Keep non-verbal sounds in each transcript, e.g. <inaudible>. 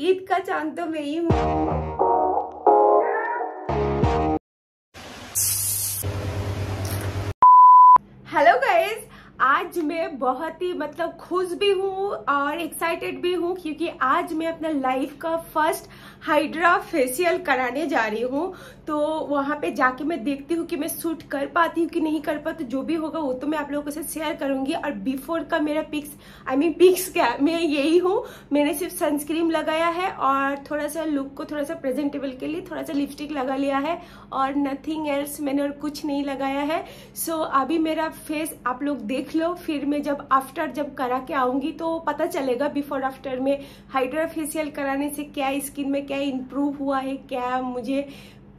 ईद का चाँद तो मैं ही हूँ। आज मैं बहुत ही मतलब खुश भी हूँ और एक्साइटेड भी हूँ क्योंकि आज मैं अपना लाइफ का फ़र्स्ट हाइड्रा फेशियल कराने जा रही हूँ। तो वहाँ पे जाके मैं देखती हूँ कि मैं सूट कर पाती हूँ कि नहीं कर पाती जो भी होगा वो तो मैं आप लोगों के साथ शेयर करूँगी। और बिफोर का मेरा पिक्स आई मीन पिक्स क्या मैं यही हूँ। मैंने सिर्फ़ सनस्क्रीन लगाया है और थोड़ा सा लुक को थोड़ा सा प्रेजेंटेबल के लिए थोड़ा सा लिपस्टिक लगा लिया है और नथिंग एल्स मैंने और कुछ नहीं लगाया है। सो so, अभी मेरा फेस आप लोग देख लो। फिर मैं जब आफ्टर जब करा के आऊँगी तो पता चलेगा बिफोर आफ्टर में हाइड्रा फेशियल कराने से क्या स्किन में क्या इम्प्रूव हुआ है, क्या मुझे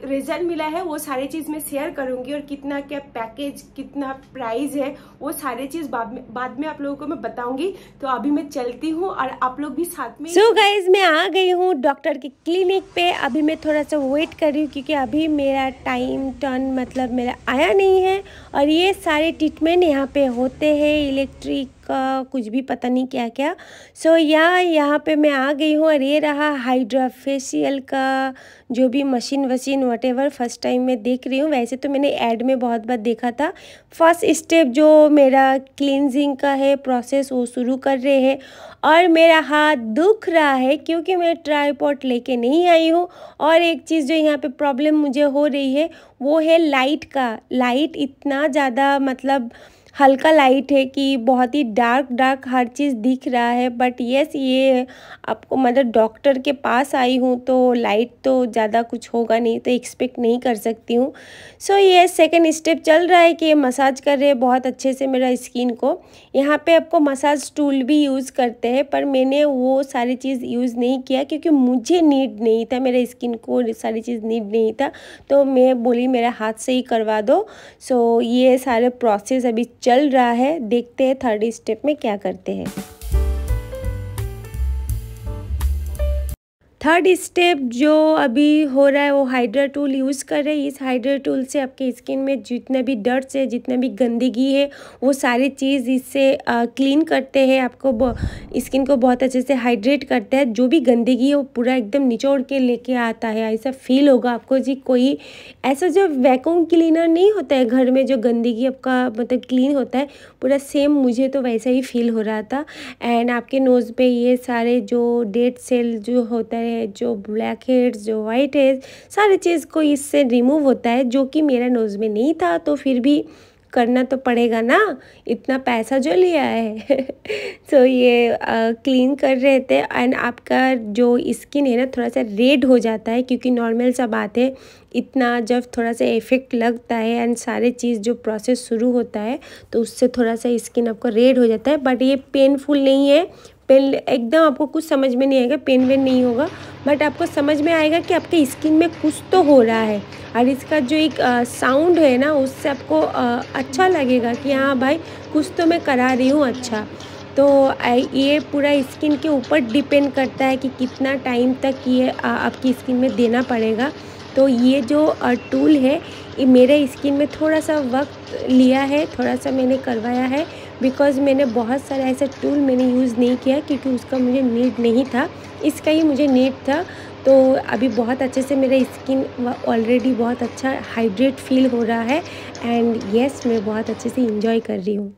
रिज़ल्ट मिला है, वो सारी चीज़ मैं शेयर करूँगी और कितना क्या पैकेज कितना प्राइस है, वो सारी चीज़ बाद में बाद में आप लोगों को मैं बताऊँगी। तो अभी मैं चलती हूँ और आप लोग भी साथ में सो so गाइज़ मैं आ गई हूँ डॉक्टर के क्लिनिक पे। अभी मैं थोड़ा सा वेट कर रही हूँ क्योंकि अभी मेरा टाइम टर्न मतलब मेरा आया नहीं है। और ये सारे ट्रीटमेंट यहाँ पे होते हैं इलेक्ट्रिक का कुछ भी पता नहीं क्या क्या। सो so, यहाँ यहाँ पे मैं आ गई हूँ और ये रहा हाइड्रा फेशियल का जो भी मशीन वशीन वट फ़र्स्ट टाइम मैं देख रही हूँ। वैसे तो मैंने ऐड में बहुत बार देखा था। फ़र्स्ट स्टेप जो मेरा क्लिनजिंग का है प्रोसेस वो शुरू कर रहे हैं। और मेरा हाथ दुख रहा है क्योंकि मैं ट्राईपॉट लेके नहीं आई हूँ। और एक चीज़ जो यहाँ पे प्रॉब्लम मुझे हो रही है वो है लाइट का। लाइट इतना ज़्यादा मतलब हल्का लाइट है कि बहुत ही डार्क डार्क हर चीज़ दिख रहा है बट यस ये आपको मतलब डॉक्टर के पास आई हूँ तो लाइट तो ज़्यादा कुछ होगा नहीं तो एक्सपेक्ट नहीं कर सकती हूँ। सो ये सेकंड स्टेप चल रहा है कि ये मसाज कर रहे हैं बहुत अच्छे से मेरा स्किन को। यहाँ पे आपको मसाज टूल भी यूज़ करते हैं, पर मैंने वो सारी चीज़ यूज़ नहीं किया क्योंकि मुझे नीड नहीं था, मेरे स्किन को सारी चीज़ नीड नहीं था तो मैं बोली मेरे हाथ से ही करवा दो। सो ये सारे प्रोसेस अभी चल रहा है देखते हैं थर्ड स्टेप में क्या करते हैं। थर्ड स्टेप जो अभी हो रहा है वो हाइड्रा टूल यूज़ कर रहे हैं। इस हाइड्रा टूल से आपके स्किन में जितना भी डर्ट्स है, जितना भी गंदगी है, वो सारी चीज़ इससे क्लीन करते हैं। आपको स्किन को बहुत अच्छे से हाइड्रेट करता है। जो भी गंदगी है, वो पूरा एकदम निचोड़ के लेके आता है। ऐसा फील होगा आपको जी कोई ऐसा जो वैक्यूम क्लीनर नहीं होता है घर में, जो गंदगी आपका मतलब क्लीन होता है, पूरा सेम मुझे तो वैसा ही फील हो रहा था। एंड आपके नोज़ पे ये सारे जो डेड सेल जो होता है है जो ब्लैक हेड्स जो वाइट हेड्स सारे चीज़ को इससे रिमूव होता है जो कि मेरा नोज़ में नहीं था तो फिर भी करना तो पड़ेगा ना? इतना पैसा जो लिया है। तो <laughs> so, ये क्लीन कर रहे थे एंड आपका जो स्किन है ना थोड़ा सा रेड हो जाता है क्योंकि नॉर्मल सा बात है। इतना जब थोड़ा सा इफ़ेक्ट लगता है एंड सारे चीज़ जो प्रोसेस शुरू होता है तो उससे थोड़ा सा स्किन आपका रेड हो जाता है। बट ये पेनफुल नहीं है। पेन एकदम आपको कुछ समझ में नहीं आएगा पेन वेन नहीं होगा बट आपको समझ में आएगा कि आपके स्किन में कुछ तो हो रहा है। और इसका जो एक साउंड है ना उससे आपको आ, अच्छा लगेगा कि हाँ भाई कुछ तो मैं करा रही हूँ अच्छा। तो ये पूरा स्किन के ऊपर डिपेंड करता है कि कितना टाइम तक ये आपकी स्किन में देना पड़ेगा। तो ये जो टूल है ये मेरे स्किन में थोड़ा सा वक्त लिया है थोड़ा सा मैंने करवाया है बिकॉज़ मैंने बहुत सारे ऐसे टूल मैंने यूज़ नहीं किया क्योंकि उसका मुझे नीड नहीं था। इसका ही मुझे नीड था। तो अभी बहुत अच्छे से मेरा स्किन ऑलरेडी बहुत अच्छा हाइड्रेट फील हो रहा है। एंड येस yes, मैं बहुत अच्छे से इंजॉय कर रही हूँ।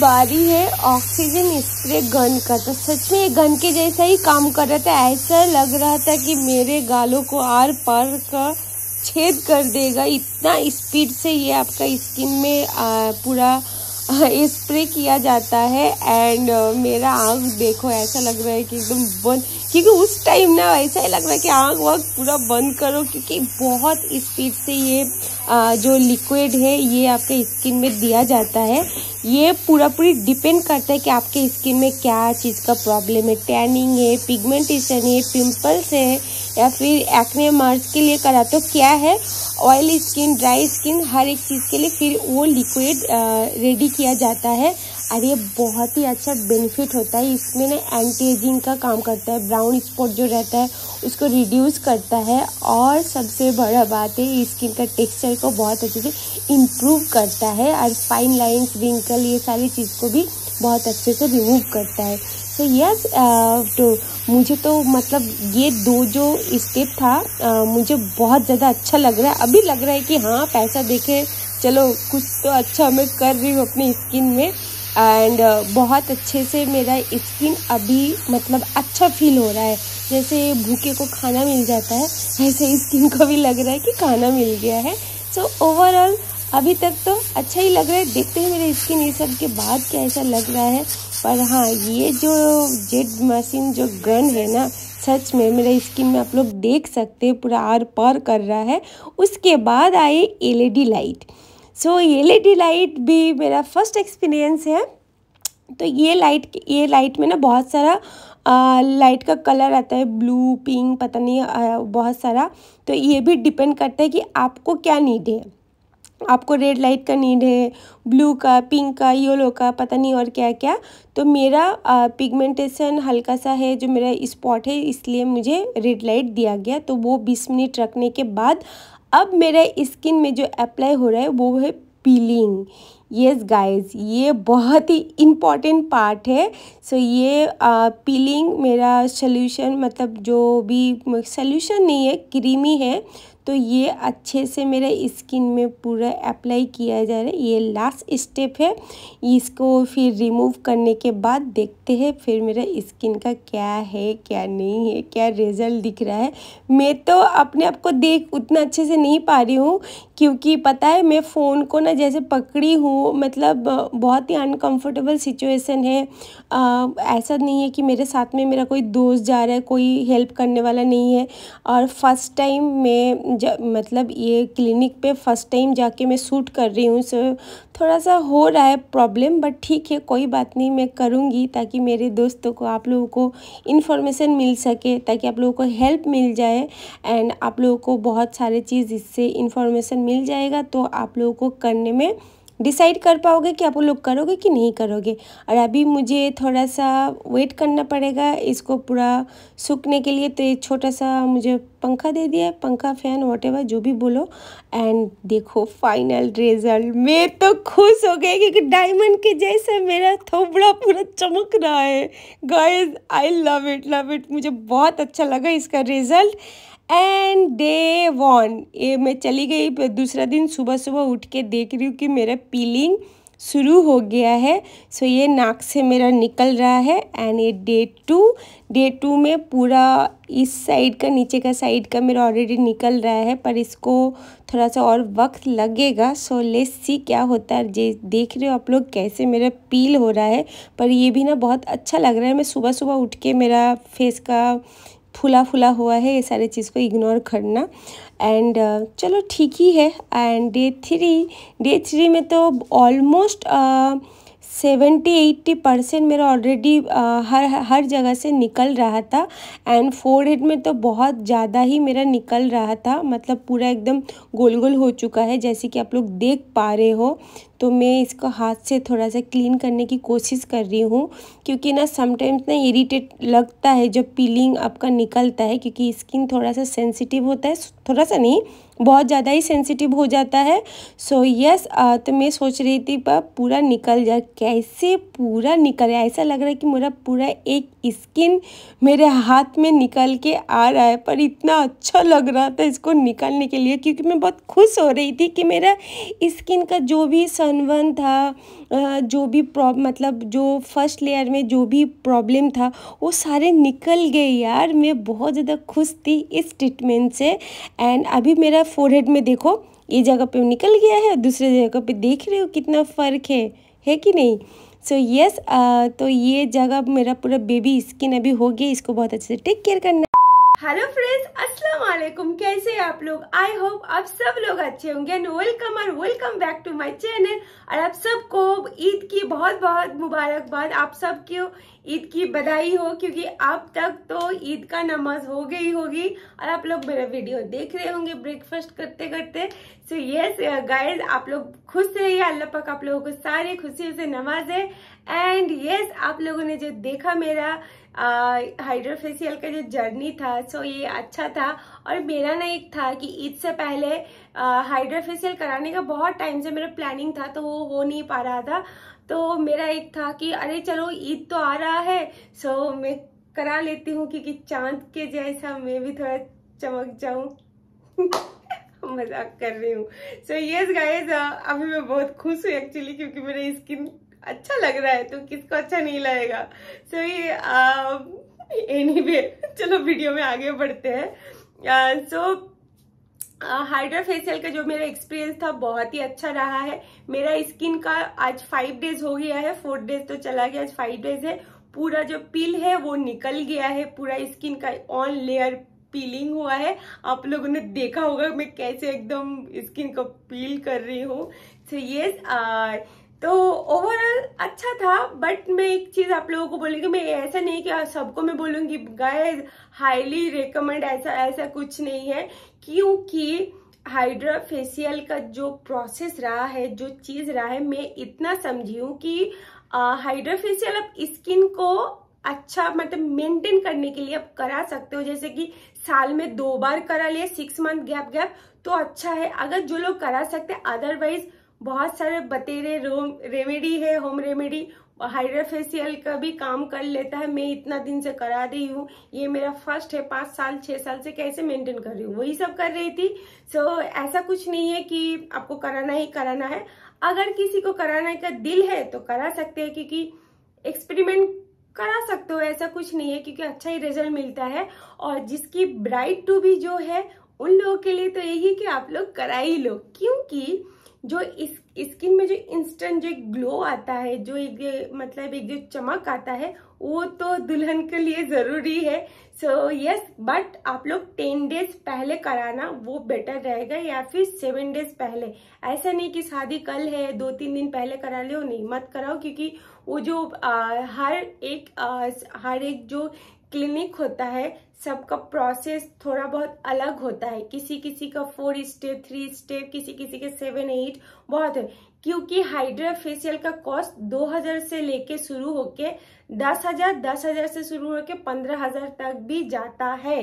बारी है ऑक्सीजन स्प्रे गन का। तो सच में गन के जैसा ही काम कर रहा था। ऐसा लग रहा था कि मेरे गालों को आर पार का छेद कर देगा। इतना स्पीड से ये आपका स्किन में पूरा स्प्रे किया जाता है। एंड मेरा आँख देखो, ऐसा लग रहा है कि एकदम बंद। क्योंकि उस टाइम ना ऐसा ही लग रहा है कि आँख वाँख पूरा बंद करो क्योंकि बहुत स्पीड से ये आ, जो लिक्विड है ये आपके स्किन में दिया जाता है। ये पूरा पूरी डिपेंड करता है कि आपके स्किन में क्या चीज़ का प्रॉब्लम है। टैनिंग है पिगमेंटेशन है पिंपल्स है या फिर एक्ने मार्क्स के लिए करा तो क्या है? ऑयली स्किन ड्राई स्किन हर एक चीज़ के लिए फिर वो लिक्विड रेडी किया जाता है। और ये बहुत ही अच्छा बेनिफिट होता है। इसमें ना एंटी एजिंग का काम करता है ब्राउन स्पॉट जो रहता है उसको रिड्यूस करता है। और सबसे बड़ा बात है स्किन का टेक्सचर को बहुत अच्छे से इम्प्रूव करता है और फाइन लाइन्स रिंकल ये सारी चीज़ को भी बहुत अच्छे से रिमूव करता है। सो so, यस yes, तो मुझे तो मतलब ये दो जो स्टेप था आ, मुझे बहुत ज़्यादा अच्छा लग रहा है। अभी लग रहा है कि हाँ पैसा देखे चलो कुछ तो अच्छा मैं कर रही हूँ अपनी स्किन में। एंड uh, बहुत अच्छे से मेरा स्किन अभी मतलब अच्छा फील हो रहा है। जैसे भूखे को खाना मिल जाता है वैसे स्किन को भी लग रहा है कि खाना मिल गया है। सो so, ओवरऑल अभी तक तो अच्छा ही लग रहा है। देखते हैं मेरे स्किन ये सब के बाद क्या ऐसा लग रहा है। पर हाँ ये जो जेड मशीन जो गन है ना सच में मेरे स्किन में आप लोग देख सकते हैं पूरा आर पार कर रहा है। उसके बाद आए LED light so LED light भी मेरा फ़र्स्ट एक्सपीरियंस है। तो ये लाइट ये लाइट में ना बहुत सारा आ, लाइट का कलर आता है ब्लू पिंक पता नहीं आ, बहुत सारा। तो ये भी डिपेंड करता है कि आपको क्या नीड है। आपको रेड लाइट का नीड है ब्लू का पिंक का येलो का पता नहीं और क्या क्या। तो मेरा पिगमेंटेशन हल्का सा है जो मेरा स्पॉट है इसलिए मुझे रेड लाइट दिया गया। तो वो बीस मिनट रखने के बाद अब मेरे स्किन में जो अप्लाई हो रहा है वो है पीलिंग येस गाइस ये बहुत ही इंपॉर्टेंट पार्ट है. सो so, ये पीलिंग मेरा सल्यूशन मतलब जो भी सल्यूशन नहीं है क्रीमी है तो ये अच्छे से मेरे स्किन में पूरा अप्लाई किया जा रहा है। ये लास्ट स्टेप है। इसको फिर रिमूव करने के बाद देखते हैं फिर मेरा स्किन का क्या है क्या नहीं है क्या रिज़ल्ट दिख रहा है। मैं तो अपने आप को देख उतना अच्छे से नहीं पा रही हूँ क्योंकि पता है मैं फ़ोन को ना जैसे पकड़ी हूँ मतलब बहुत ही अनकम्फर्टेबल सिचुएसन है। आ, ऐसा नहीं है कि मेरे साथ में मेरा कोई दोस्त जा रहा है कोई हेल्प करने वाला नहीं है। और फ़र्स्ट टाइम मैं मतलब ये क्लिनिक पे फ़र्स्ट टाइम जाके मैं सूट कर रही हूँ सो थोड़ा सा हो रहा है प्रॉब्लम बट ठीक है, कोई बात नहीं, मैं करूँगी ताकि मेरे दोस्तों को, आप लोगों को इन्फॉर्मेशन मिल सके, ताकि आप लोगों को हेल्प मिल जाए एंड आप लोगों को बहुत सारे चीज़ इससे इन्फॉर्मेशन मिल जाएगा तो आप लोगों को करने में डिसाइड कर पाओगे कि आप लोग करोगे कि नहीं करोगे? और अभी मुझे थोड़ा सा वेट करना पड़ेगा, इसको पूरा सूखने के लिए तो छोटा सा मुझे पंखा दे दिया, पंखा फ़ैन वॉट जो भी बोलो। एंड देखो फाइनल रिज़ल्ट मैं तो खुश हो गई क्योंकि डायमंड के जैसे मेरा थोबड़ा पूरा चमक रहा है। Guys I love it love it मुझे बहुत अच्छा लगा इसका रिज़ल्ट एंड डे वन ये मैं चली गई दूसरा दिन सुबह सुबह उठ के देख रही हूँ कि मेरा पीलिंग शुरू हो गया है। सो ये नाक से मेरा निकल रहा है एंड ये डे टू डे टू में पूरा इस साइड का, नीचे का साइड का मेरा ऑलरेडी निकल रहा है, पर इसको थोड़ा सा और वक्त लगेगा। सो लेस सी क्या होता है। जे देख रहे हो आप लोग कैसे मेरा पील हो रहा है, पर ये भी ना बहुत अच्छा लग रहा है। मैं सुबह सुबह उठ के मेरा फेस का फुला फुला हुआ है ये सारी चीज़ को इग्नोर करना। एंड uh, चलो ठीक ही है। And day three day three में तो ऑलमोस्ट सेवेंटी एट्टी परसेंट मेरा ऑलरेडी हर हर जगह से निकल रहा था। एंड फोर हेड में तो बहुत ज़्यादा ही मेरा निकल रहा था। मतलब पूरा एकदम गोल गोल हो चुका है जैसे कि आप लोग देख पा रहे हो। तो मैं इसको हाथ से थोड़ा सा क्लीन करने की कोशिश कर रही हूँ क्योंकि ना समटाइम्स ना इरीटेट लगता है जब पीलिंग आपका निकलता है क्योंकि स्किन थोड़ा सा सेंसिटिव होता है थोड़ा सा नहीं बहुत ज़्यादा ही सेंसिटिव हो जाता है। सो so, यस yes, तो मैं सोच रही थी पर पूरा निकल जाए कैसे पूरा निकल ऐसा लग रहा है कि मेरा पूरा एक स्किन मेरे हाथ में निकल के आ रहा है, पर इतना अच्छा लग रहा था इसको निकालने के लिए, क्योंकि मैं बहुत खुश हो रही थी कि मेरा स्किन का जो भी सनवन था जो भी प्रॉब मतलब जो फ़र्स्ट लेयर में जो भी प्रॉब्लम था, वो सारे निकल गए यार। मैं बहुत ज़्यादा खुश थी इस ट्रीटमेंट से। एंड अभी मेरा फोरहेड में देखो, ये जगह पे निकल गया है दूसरे जगह पे देख रहे हो कितना फ़र्क है है कि नहीं? सो so, यस yes, तो ये जगह मेरा पूरा बेबी स्किन अभी हो गया इसको बहुत अच्छे से टेक केयर करना। हेलो फ्रेंड्स अस्सलाम वालेकुम कैसे हैं आप लोग? आई होप आप सब लोग अच्छे होंगे एंड वेलकम और welcome back to my channel और आप सबको ईद की बहुत बहुत मुबारकबाद। आप सबको ईद की बधाई हो, क्योंकि अब तक तो ईद का नमाज़ हो गई होगी। और आप लोग मेरा वीडियो देख रहे होंगे ब्रेकफास्ट करते करते। सो यस गाइस आप लोग खुश रहिए। अल्लाह पाक आप लोगों को सारी खुशियों से नवाजे। एंड यस आप लोगों ने जो देखा मेरा हाइड्रोफेशियल का जो जर्नी था सो ये अच्छा था। और मेरा ना एक था कि ईद से पहले हाइड्रोफेशियल कराने का बहुत टाइम से मेरा प्लानिंग था तो वो हो नहीं पा रहा था। तो मेरा एक था कि, अरे चलो, ईद तो आ रहा है। सो मैं करा लेती हूँ, क्योंकि चाँद के जैसा मैं भी थोड़ा चमक जाऊँ। <laughs> मज़ाक कर रही हूँ। सो यस गाइस अभी मैं बहुत खुश हूँ एक्चुअली क्योंकि मेरी स्किन अच्छा लग रहा है तो किसको अच्छा नहीं लगेगा। सो so, ये एनी वे चलो वीडियो में आगे बढ़ते हैं। सो हाइड्रा फेशियल का जो मेरा एक्सपीरियंस था बहुत ही अच्छा रहा है। मेरा स्किन का आज फाइव डेज़ हो गया है फोर्थ डेज़ तो चला गया आज फाइव डेज़ है। पूरा जो पिल है वो निकल गया है। पूरा स्किन का ऑन लेयर पीलिंग हुआ है। आप लोगों ने देखा होगा मैं कैसे एकदम स्किन को पील कर रही हूँ। सो so, यस yes, तो ओवरऑल अच्छा था बट मैं एक चीज़ आप लोगों को बोलूँगी मैं ऐसा नहीं कि सबको मैं बोलूँगी गाइस हाईली रिकमेंड ऐसा ऐसा कुछ नहीं है। क्योंकि हाइड्रा फेशियल का जो प्रोसेस रहा है, जो चीज़ रहा है, मैं इतना समझी हूँ कि हाइड्रा फेशियल आप स्किन को अच्छा मतलब मेंटेन करने के लिए आप करा सकते हो। जैसे कि साल में दो बार करा लिया सिक्स मंथ गैप गैप तो अच्छा है। अगर जो लोग करा सकते अदरवाइज़ बहुत सारे बतेरे रोम रेमेडी है होम रेमेडी हाइड्रोफेशियल का भी काम कर लेता है। मैं इतना दिन से करा रही हूँ। ये मेरा फ़र्स्ट है पाँच साल छह साल से कैसे मेंटेन कर रही हूँ? वही सब कर रही थी। सो so, ऐसा कुछ नहीं है कि आपको कराना ही कराना है। अगर किसी को कराने का दिल है तो करा सकते हैं क्योंकि एक्सपेरिमेंट करा सकते हो। ऐसा कुछ नहीं है क्योंकि अच्छा ही रिज़ल्ट मिलता है। और जिसकी ब्राइट टू भी जो है उन लोगों के लिए तो यही कि आप लोग करा ही लो। क्योंकि जो इस स्किन में जो इंस्टेंट जो ग्लो आता है जो एक मतलब एक जो चमक आता है वो तो दुल्हन के लिए ज़रूरी है। सो यस बट आप लोग टेन डेज़ पहले कराना वो बेटर रहेगा या फिर सेवन डेज़ पहले? ऐसा नहीं कि शादी कल है दो तीन दिन पहले करा लो नहीं मत कराओ क्योंकि वो जो आ, हर एक आ, हर एक जो क्लिनिक होता है सबका प्रोसेस थोड़ा बहुत अलग होता है। किसी किसी का फोर स्टेप थ्री स्टेप किसी किसी के सेवन एट बहुत है। क्योंकि हाइड्रा फेशियल का कॉस्ट दो हज़ार से लेके शुरू होके दस हज़ार दस हज़ार से शुरू होके पंद्रह हज़ार तक भी जाता है।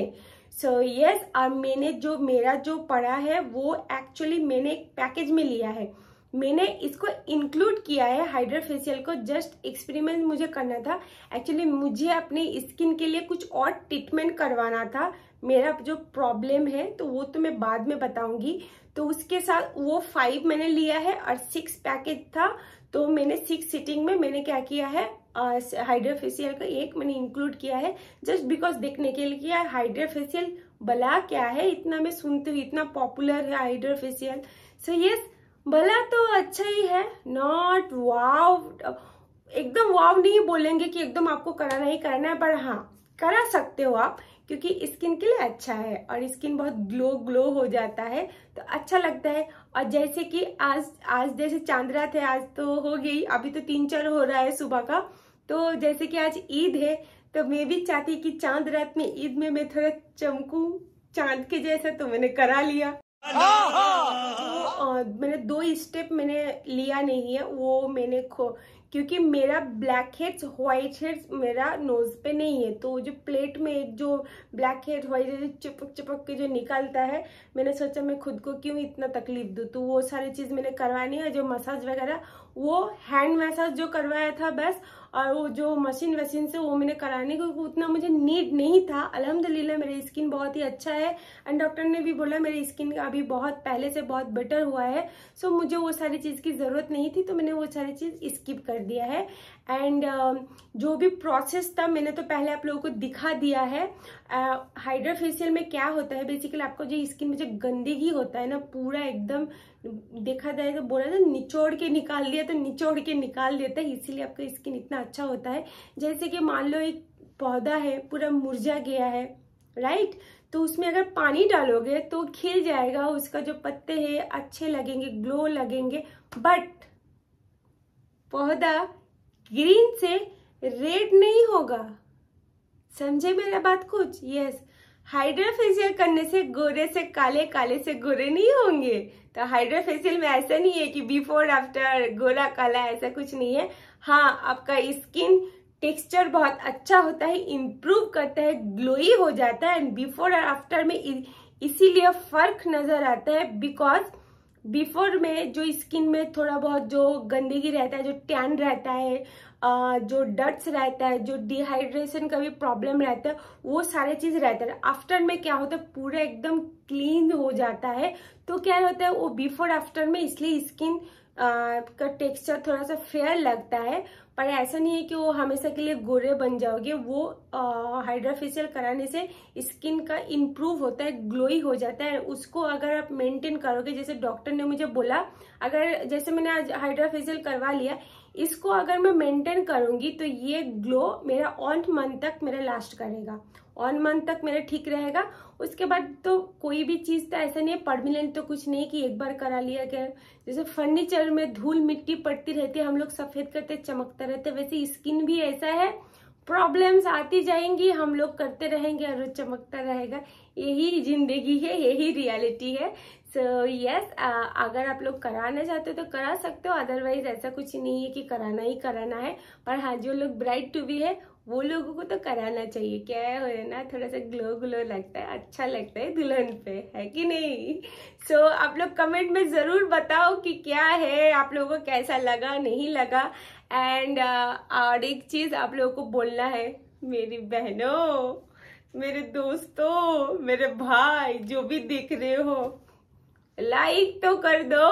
सो so, यस yes, और मैंने जो मेरा जो पढ़ा है वो एक्चुअली मैंने एक पैकेज में लिया है। मैंने इसको इंक्लूड किया है हाइड्रा फेशियल को जस्ट एक्सपेरिमेंट मुझे करना था। एक्चुअली मुझे अपने स्किन के लिए कुछ और ट्रीटमेंट करवाना था। मेरा जो प्रॉब्लम है तो वो तो मैं बाद में बताऊँगी। तो उसके साथ वो फाइव मैंने लिया है और सिक्स पैकेज था। तो मैंने सिक्स सिटिंग में मैंने क्या किया है? हाइड्रा फेशियल का एक मैंने इंक्लूड किया है। जस्ट बिकॉज़ देखने के लिए किया हाइड्रा फेशियल बला क्या है? इतना मैं सुनती हूँ, इतना पॉपुलर है हाइड्रा फेशियल सो यस भला तो अच्छा ही है। नॉट वाव एकदम वाव नहीं बोलेंगे कि एकदम आपको कराना ही करना है, पर हाँ करा सकते हो आप, क्योंकि स्किन के लिए अच्छा है और स्किन बहुत ग्लो ग्लो हो जाता है तो अच्छा लगता है। और जैसे कि आज आज जैसे चाँद रात है आज तो हो गई, अभी तो तीन चार हो रहा है सुबह का। तो जैसे कि आज ईद है तो मैं भी चाहती कि चाँद रात में ईद में मैं थोड़ा चमकू, चाँद के जैसा तो मैंने करा लिया। तो मैंने दो स्टेप मैंने लिया नहीं है, वो मैंने खो, क्योंकि मेरा ब्लैक हेड्स व्हाइट हेड्स मेरा नोज़ पे नहीं है। तो जो प्लेट में एक जो ब्लैक हेड व्हाइट हेड चिपक चिपक के जो निकलता है, मैंने सोचा मैं खुद को क्यों इतना तकलीफ़ दू? तो वो सारी चीज़ मैंने करवानी है, जो मसाज वगैरह वो हैंड मसाज जो करवाया था बस, और वो जो मशीन वशीन से वो मैंने कराने को उतना मुझे नीड नहीं था। अलहमदिल्ला मेरी स्किन बहुत ही अच्छा है। एंड डॉक्टर ने भी बोला, मेरी स्किन अभी बहुत पहले से बहुत बेटर हुआ है। सो मुझे वो सारी चीज़ की ज़रूरत नहीं थी तो मैंने वो सारी चीज़ स्किप कर दिया है। एंड uh, जो भी प्रोसेस था मैंने तो पहले आप लोगों को दिखा दिया है। हाइड्रा uh, में क्या होता है? बेसिकली आपको जो स्किन में जो गंदगी होता है ना पूरा एकदम देखा जाए तो बोला था निचोड़ के निकाल दिया तो निचोड़ के निकाल देता है। इसीलिए आपका स्किन इतना अच्छा होता है। जैसे कि मान लो एक पौधा है पूरा मुरझा गया है राइट तो उसमें अगर पानी डालोगे तो खिल जाएगा उसका जो पत्ते हैं अच्छे लगेंगे ग्लो लगेंगे। बट पौधा ग्रीन से रेड नहीं होगा। समझे मेरा बात कुछ? यस हाइड्रा फेशियल करने से गोरे से काले काले से गोरे नहीं होंगे। तो हाइड्रा फेशियल में ऐसा नहीं है कि बिफोर आफ्टर गोरा, काला, ऐसा कुछ नहीं है। हाँ आपका स्किन टेक्सचर बहुत अच्छा होता है इम्प्रूव करता है ग्लोई हो जाता है। एंड बिफोर और आफ्टर में इसीलिए फ़र्क नज़र आता है बिकॉज़ बिफोर में जो स्किन में थोड़ा बहुत जो गंदगी रहता है, जो टैन रहता है जो डट्स रहता है, जो डिहाइड्रेशन का भी प्रॉब्लम रहता है, वो सारे चीज़ रहता है। आफ्टर में क्या होता है, पूरा एकदम क्लीन हो जाता है। तो क्या होता है, वो बिफोर आफ्टर में इसलिए स्किन का टेक्सचर थोड़ा सा फेयर लगता है। पर ऐसा नहीं है कि वो हमेशा के लिए गोरे बन जाओगे, वो हाइड्राफेशियल कराने से स्किन का इम्प्रूव होता है ग्लोई हो जाता है। उसको अगर आप मेंटेन करोगे, जैसे डॉक्टर ने मुझे बोला, अगर जैसे मैंने आज हाइड्राफेशियल करवा लिया इसको अगर मैं मेंटेन करूँगी तो ये ग्लो मेरा ऑन मंथ तक मेरा लास्ट करेगा। ऑन मंथ तक मेरा ठीक रहेगा। उसके बाद तो कोई भी चीज़ तो ऐसा नहीं है परमानेंट तो कुछ नहीं कि एक बार करा लिया गया जैसे फर्नीचर में धूल मिट्टी पड़ती रहती है, हम लोग सफ़ेद करते, चमकते रहते, वैसे स्किन भी ऐसा है। प्रॉब्लम्स आती जाएँगी, हम लोग करते रहेंगे और चमकता रहेगा। यही ज़िंदगी है यही रियलिटी है। सो so, यस yes, अगर आप लोग कराना चाहते हो तो करा सकते हो अदरवाइज़ ऐसा कुछ नहीं है कि कराना ही कराना है। पर हाँ जो लोग ब्राइट टू बी है वो लोगों को तो कराना चाहिए। क्या है ना थोड़ा सा ग्लो ग्लो लगता है अच्छा लगता है दुल्हन पे है कि नहीं? सो so, आप लोग कमेंट में ज़रूर बताओ कि क्या है आप लोगों को कैसा लगा नहीं लगा। एंड uh, और एक चीज़ आप लोगों को बोलना है मेरी बहनों। मेरे दोस्तों, मेरे भाई, जो भी देख रहे हो लाइक तो कर दो।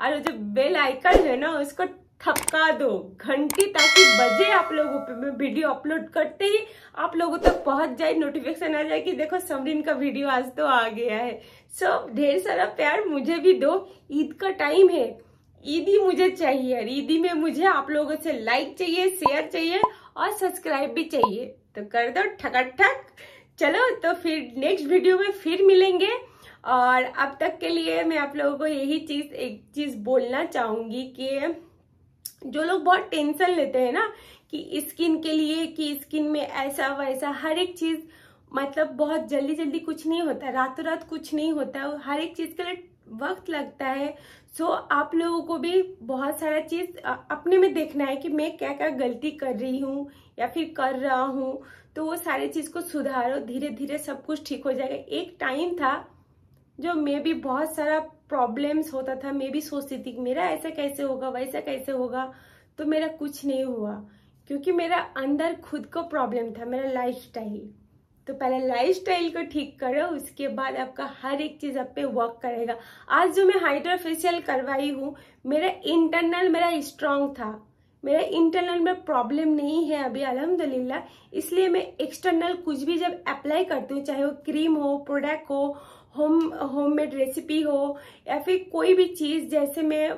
और जो बेल आइकन है ना, उसको थपका दो। घंटी ताकि बजे आप लोगों पे। मैं वीडियो अपलोड करते ही आप लोगों तक पहुँच जाए नोटिफिकेशन आ जाए कि देखो समरीन का वीडियो आज तो आ गया है। सो ढेर सारा प्यार मुझे भी दो। ईद का टाइम है। ईदी मुझे चाहिए। ईदी में मुझे आप लोगों से लाइक चाहिए शेयर चाहिए। और सब्सक्राइब भी चाहिए। तो कर दो ठक ठक चलो तो फिर नेक्स्ट वीडियो में फिर मिलेंगे। और अब तक के लिए मैं आप लोगों को यही चीज़, एक चीज़ बोलना चाहूँगी कि जो लोग बहुत टेंशन लेते हैं ना, कि स्किन के लिए, कि स्किन में ऐसा वैसा, हर एक चीज़ मतलब बहुत जल्दी जल्दी कुछ नहीं होता, रातों रात कुछ नहीं होता। हर एक चीज़ के लिए वक्त लगता है। सो आप लोगों को भी बहुत सारा चीज़ अपने में देखना है कि मैं क्या क्या गलती कर रही हूँ या फिर कर रहा हूँ। तो वो सारी चीज़ को सुधारो धीरे धीरे सब कुछ ठीक हो जाएगा। एक टाइम था जो मैं भी बहुत सारा प्रॉब्लम्स होता था। मैं भी सोचती थी मेरा ऐसा कैसे होगा, वैसा कैसे होगा। तो मेरा कुछ नहीं हुआ, क्योंकि मेरा अंदर खुद को प्रॉब्लम था, मेरा लाइफ स्टाइल तो पहले लाइफ स्टाइल को ठीक करो, उसके बाद आपका हर एक चीज़ आप पे वर्क करेगा। आज जो मैं हाइड्रा फेशियल करवाई हूँ, मेरा इंटरनल मेरा स्ट्रांग था। मेरा इंटरनल में प्रॉब्लम नहीं है अभी, अल्हम्दुलिल्लाह। इसलिए मैं एक्सटर्नल कुछ भी जब अप्लाई करती हूँ, चाहे वो क्रीम हो प्रोडक्ट हो होम होममेड रेसिपी हो, या फिर कोई भी चीज़, जैसे मैं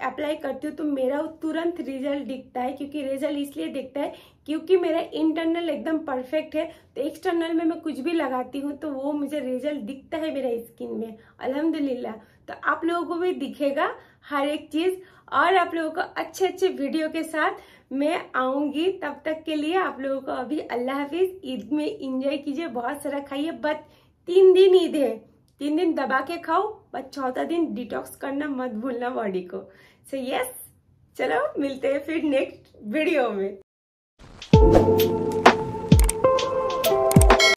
अप्लाई करती हूँ तो मेरा तुरंत रिज़ल्ट दिखता है, क्योंकि रिज़ल्ट इसलिए दिखता है क्योंकि मेरा इंटरनल एकदम परफेक्ट है। तो एक्सटर्नल में मैं कुछ भी लगाती हूँ तो वो मुझे रिज़ल्ट दिखता है मेरा स्किन में। अल्हम्दुलिल्लाह। तो आप लोगों को भी दिखेगा हर एक चीज़। और आप लोगों को अच्छे अच्छे वीडियो के साथ मैं आऊँगी। तब तक के लिए आप लोगों को अभी अल्लाह हाफिज। ईद में इंजॉय कीजिए, बहुत सारा खाइए। बट तीन दिन ईद है। तीन दिन दबा के खाओ बस चौथा दिन डिटॉक्स करना मत भूलना बॉडी को। सो so, यस yes, चलो मिलते हैं फिर नेक्स्ट वीडियो में।